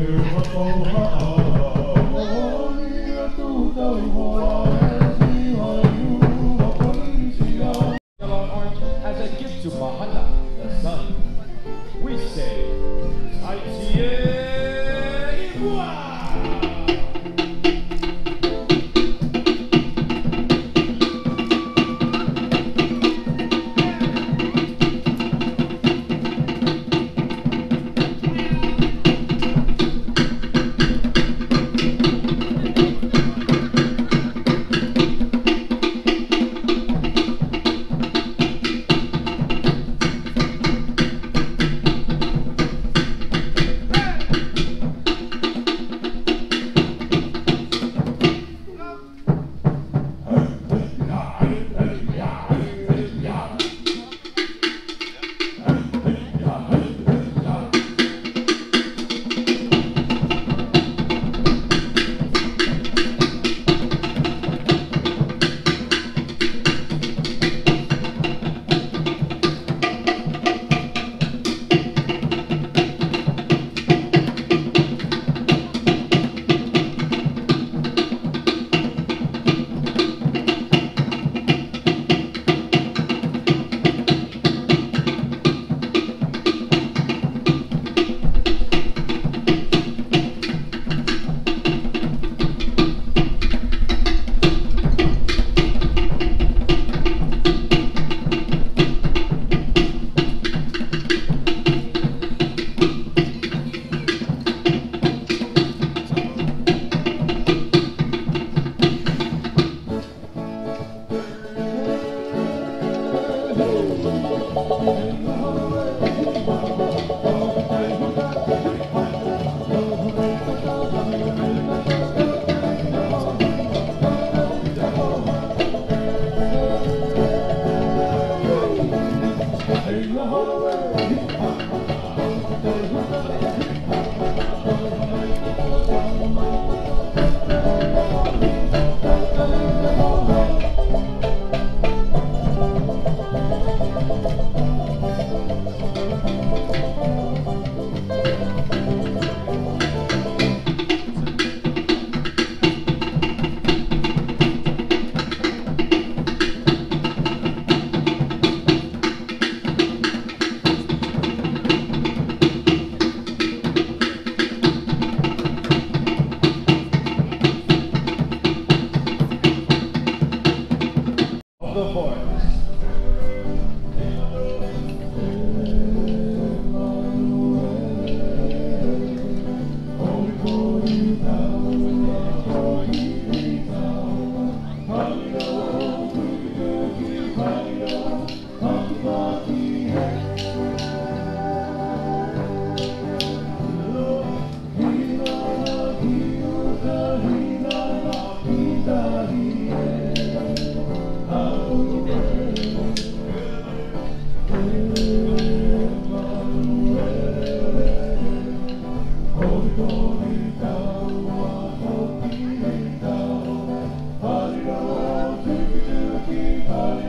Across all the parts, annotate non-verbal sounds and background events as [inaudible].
Yellow and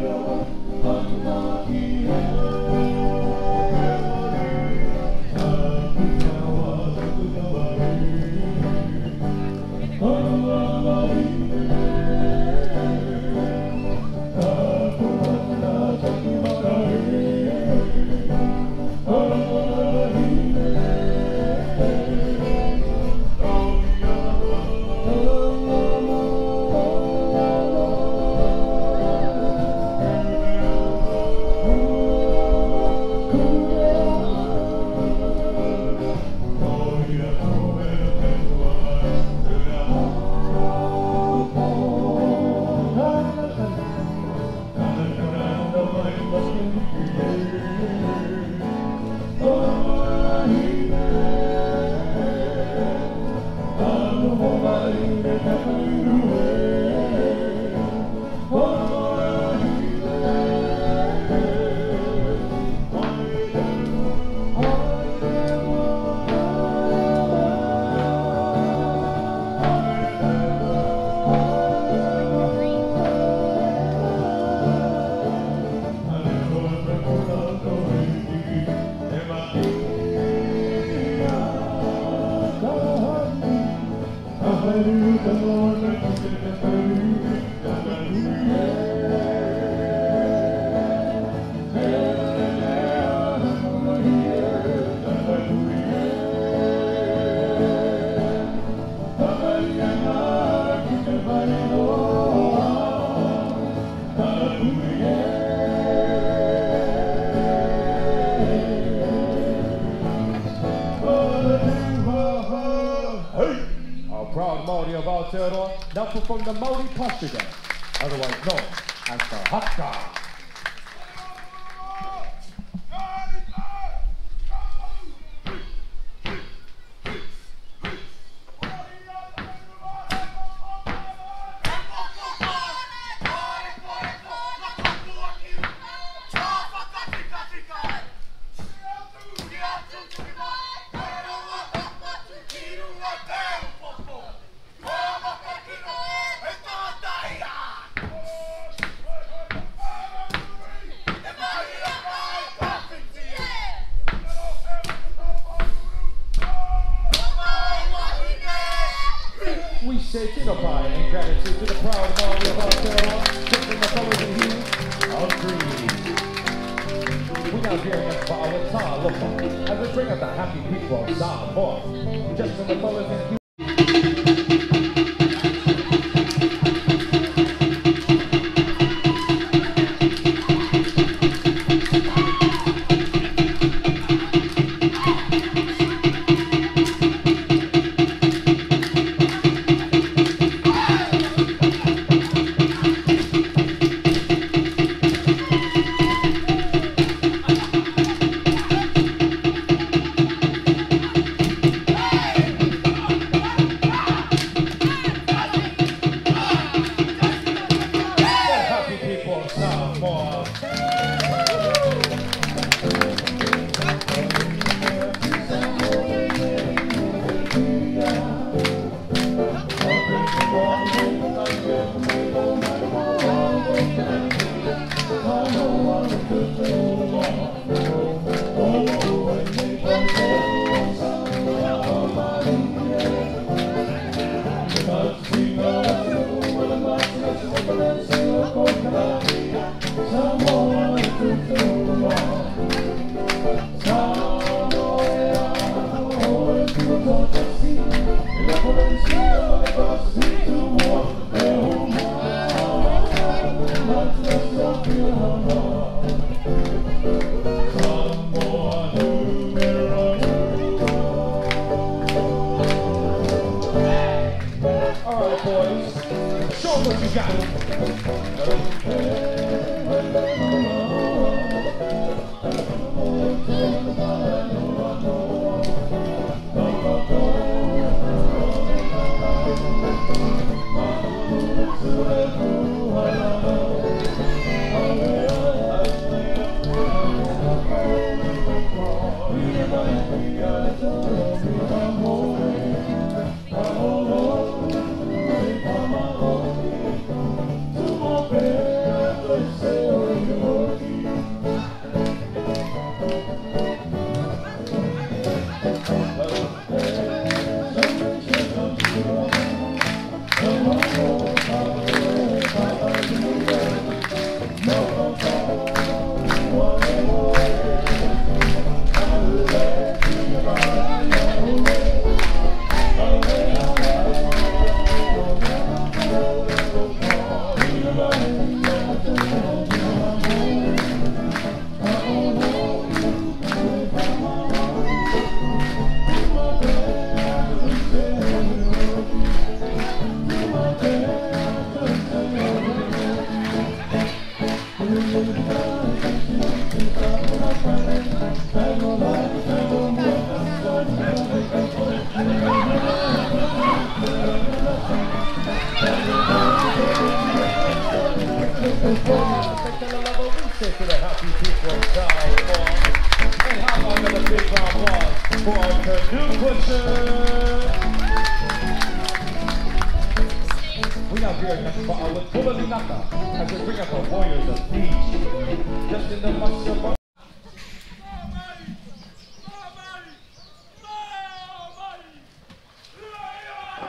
Lord. I'm gonna go of Aotearoa now perform the Maori dance, otherwise known as the Haka. Proud of Aotearoa, dipped in the colors and hues of green. We now gearing up for our Ta Lopa, as bring out the happy people of Samoa, just in the colors and hues.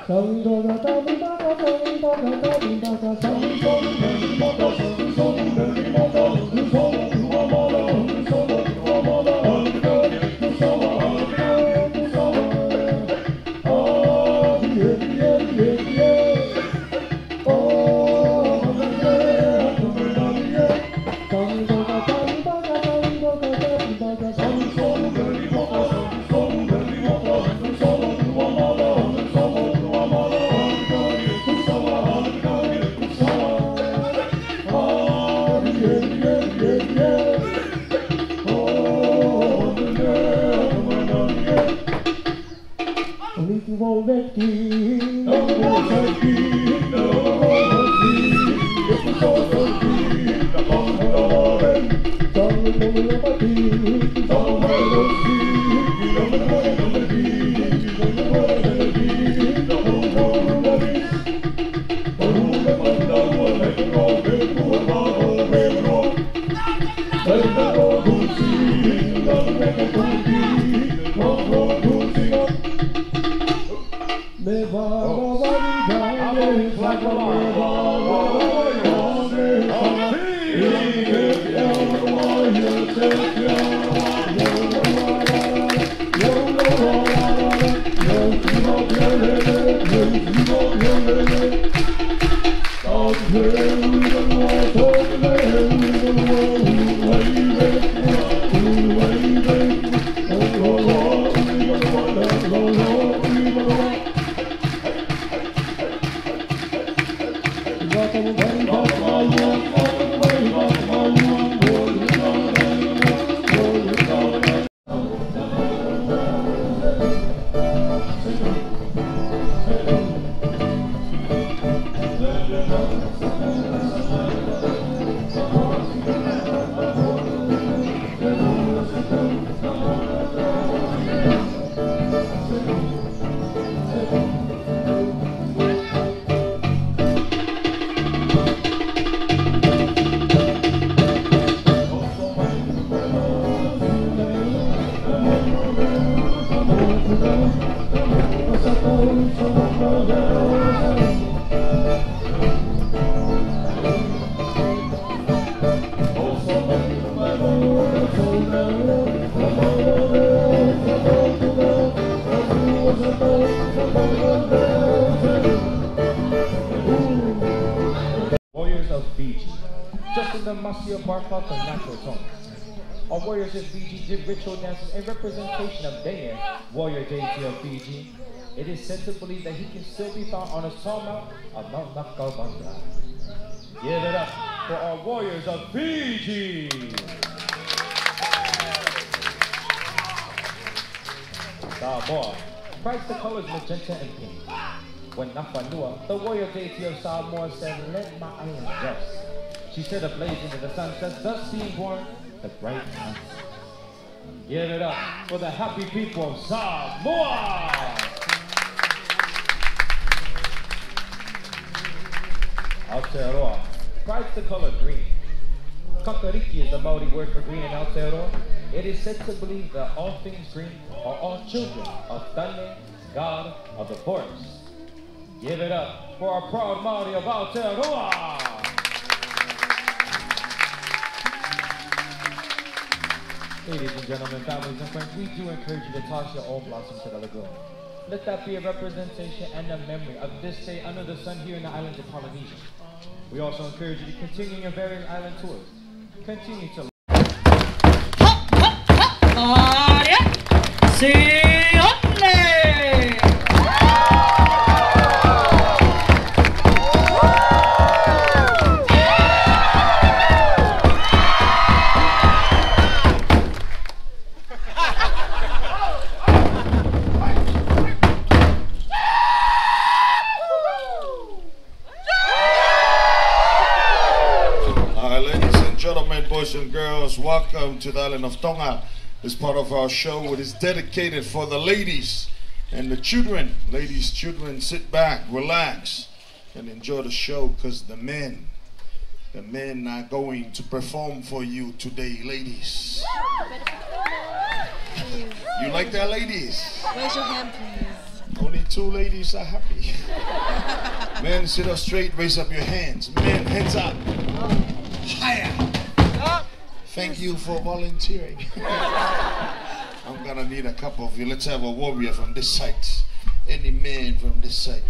Thank you. Warriors of Fiji. Justin the Masio Bartok and Natural Tones. Our warriors of Fiji did ritual dances in representation of Dayan, warrior deity of Fiji. It is said to believe that he can still be found on a tall mount of Mount Nakabandra. Give it up for our warriors of Fiji. Samoa. Christ the colors magenta and pink. When Nafanua, the warrior deity of Samoa, said, Let my island rest. She said, ablaze into the sunset, thus being born the bright sun. Give it up for the happy people of Samoa! Aotearoa. Christ the color green. Kakariki is the Maori word for green in Aotearoa. It is said to believe that all things green are all children of Tane, god of the forest. Give it up for our proud Maori of Aotearoa! Ladies and gentlemen, families and friends, we do encourage you to toss your own blossoms to the lagoon. Let that be a representation and a memory of this day under the sun here in the islands of Polynesia. We also encourage you to continue your various island tours. Continue to Aria, Sione! To the island of Tonga. This part of our show it is dedicated for the ladies and the children. Ladies, children, sit back, relax, and enjoy the show because the men, the men are going to perform for you today, ladies. You like that, ladies? Raise your hand, please. Only two ladies are happy. [laughs] Men, sit up straight, raise up your hands. Men, heads up. Higher. Thank you for volunteering. [laughs] I'm gonna need a couple of you. Let's have a warrior from this side. Any man from this side.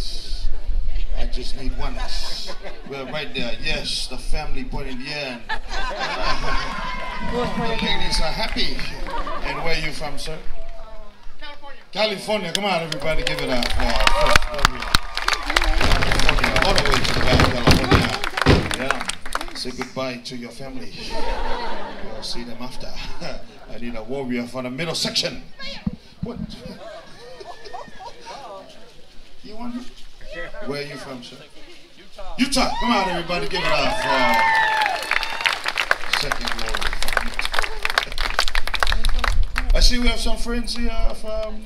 I just need one. Well, right there. Yes, the family pointing [laughs] yeah. The ladies are happy. And where are you from, sir? California. California. Come on, everybody, give it up. for our. California, all the way to the back, California. Yeah. Say goodbye to your family. We'll see them after. I need a warrior for the middle section. What? [laughs] you want him? Where are you from, sir? Utah. Utah. Come on, everybody, give it up for our second warrior. [laughs] I see we have some friends here from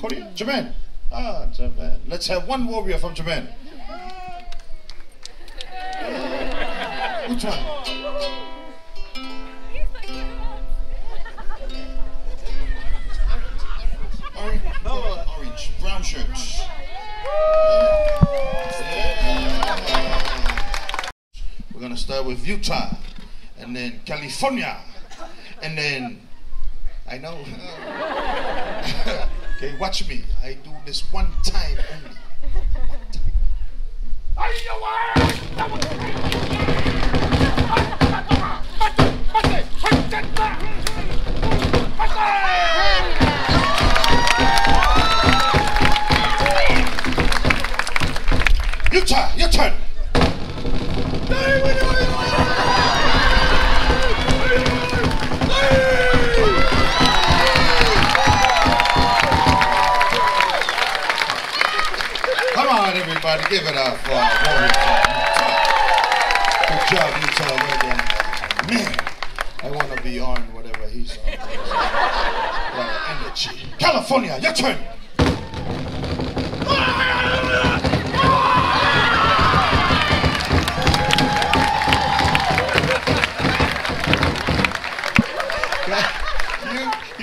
Korea, Japan. Ah, Japan. Let's have one warrior from Japan. Which one? Yeah. We're gonna start with Utah, and then California, and then I know. okay, watch me. I do this one time only. One time. Utah, your turn. Come on, everybody, give it up for our warrior. Good job, Utah. Well. Man, I want to be on whatever he's on. Energy. California, your turn.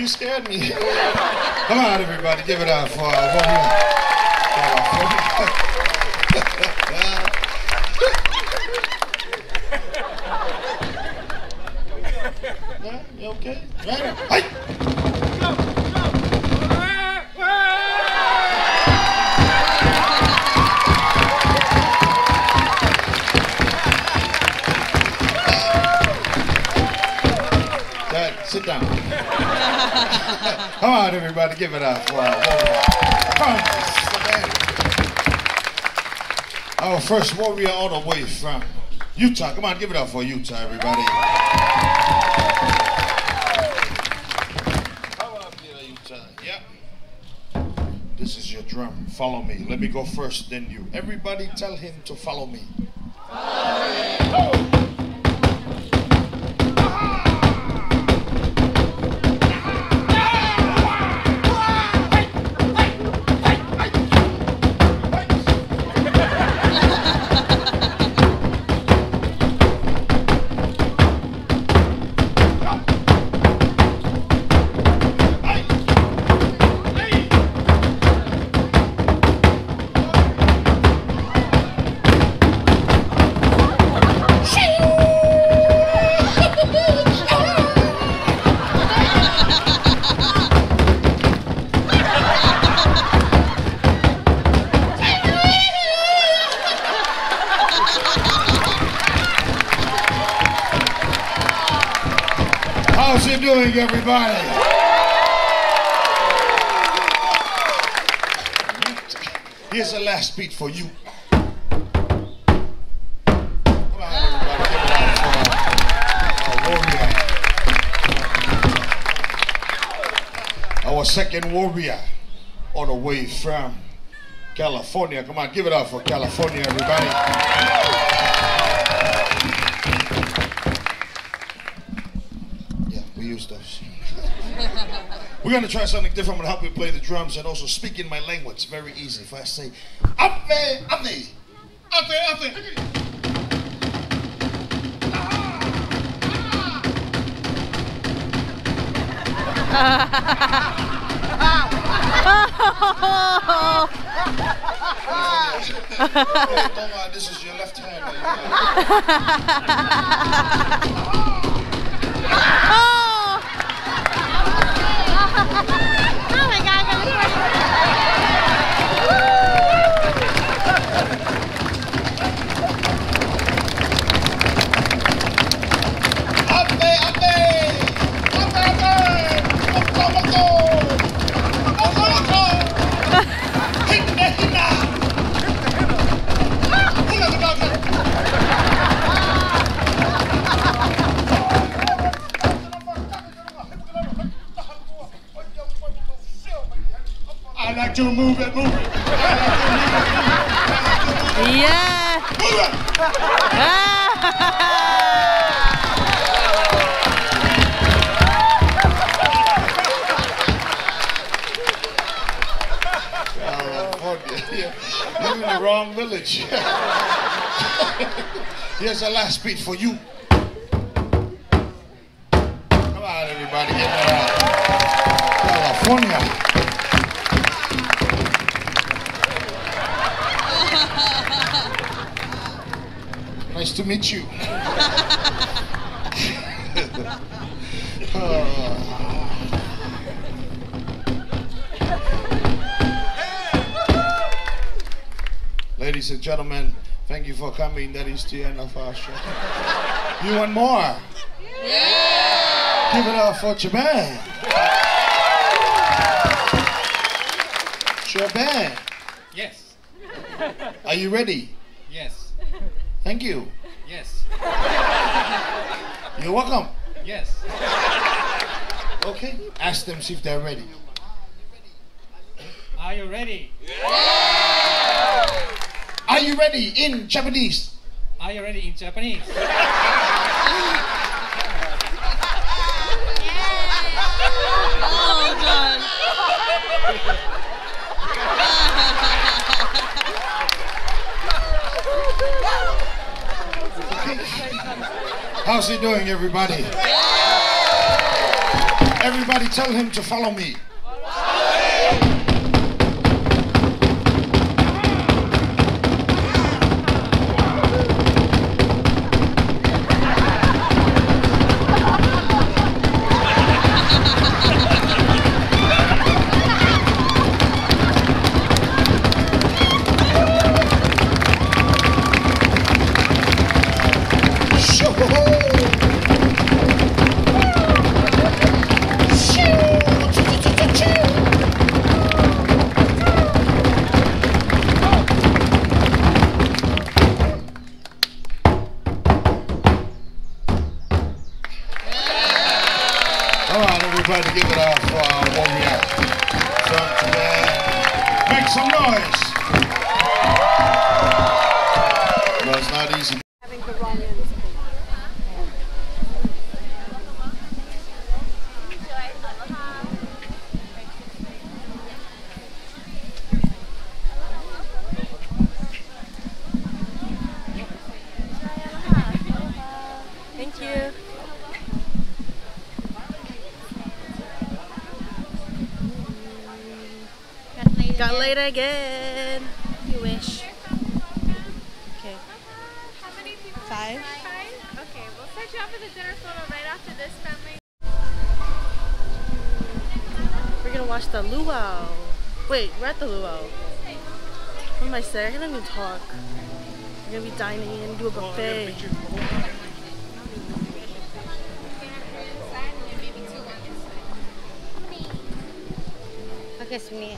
You, scared me. [laughs] Come on, everybody, give it up for warrior. [laughs] You okay? Right? Hey! Everybody, give it up for our first warrior all the way from Utah. Come on, give it up for Utah, everybody. How up here, Utah? Yep. This is your drum. Follow me. Let me go first, then you. Everybody tell him to follow me. How's everybody? Here's the last beat for you. On, our. Second warrior, all the way from California. Come on, give it up for California, everybody. Yeah, we use those. We're gonna try something different. I'm gonna help you play the drums and also speak in my language. Very easy. If I say Ave, Ave, Ave, Ave. hey, Tonga, this is your left hand. [laughs] I like to move it, move it. Yeah! Move it. Ah. [laughs] in the wrong village. [laughs] Here's the last beat for you. Come on, everybody, get it out. California. [laughs] Nice to meet you. Gentlemen, thank you for coming. That is the end of our show. You want more? Yeah! Give it up for Japan. Japan, Yes. are you ready? Yes. Thank you. Yes. You're welcome. Yes. Okay, ask them see if they're ready. Are you ready? Are you ready in Japanese? Are you ready in Japanese? [laughs] Oh god. How's he doing, everybody? Everybody tell him to follow me. Got late again. You wish. Okay. How many people? Five. Five? Okay, we'll set you up with a dinner photo right after this family. We're gonna watch the luau. Wait, we're at the luau. What am I saying? I can't even talk. We're gonna be dining and do a buffet. Focus me.